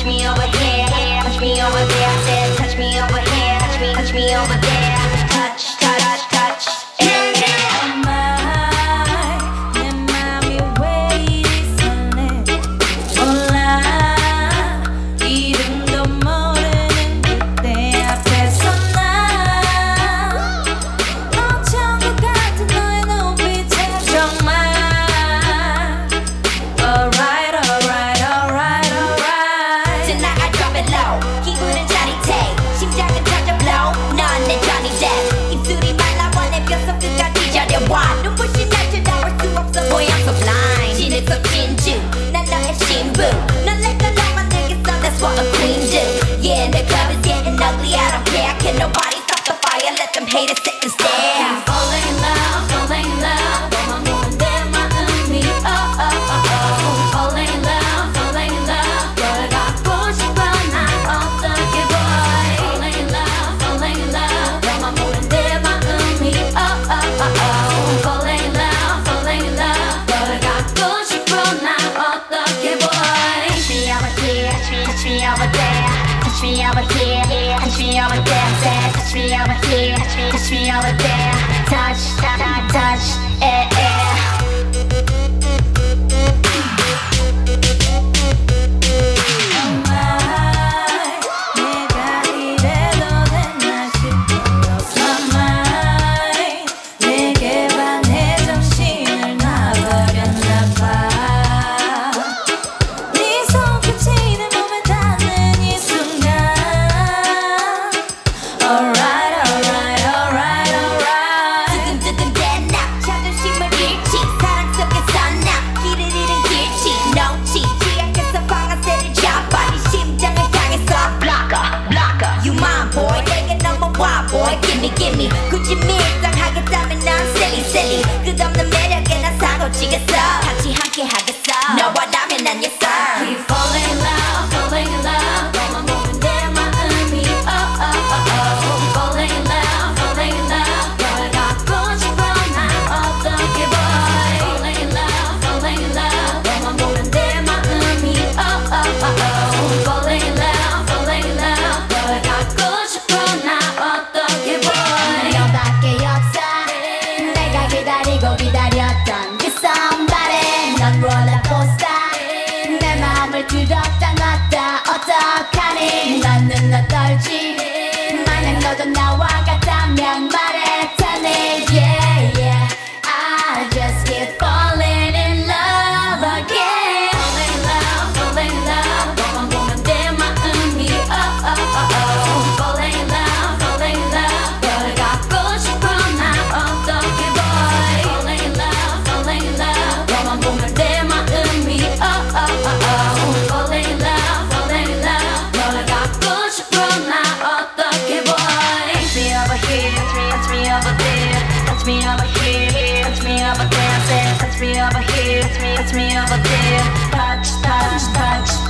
watch me over here. hate it, a and step. touch me over there, touch me over here, touch me over there, touch, touch, touch, eh, eh. gimme Gucci mid 너를 들었다 놨다 어떡하니? 나는 어떨지 만약 너도 나와 over here, touch me over there, touch me over here, touch me over there, touch, touch, touch.